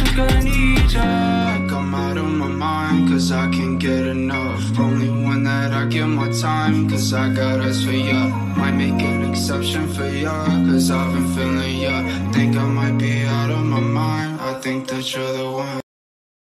Exceptions, gonna need ya. I'm out of my mind, cause I can't get enough. Only one that I give my time, cause I got eyes for ya. Might make an exception for ya, cause I've been feeling ya. Think I might be out of my mind. I think that you're the one.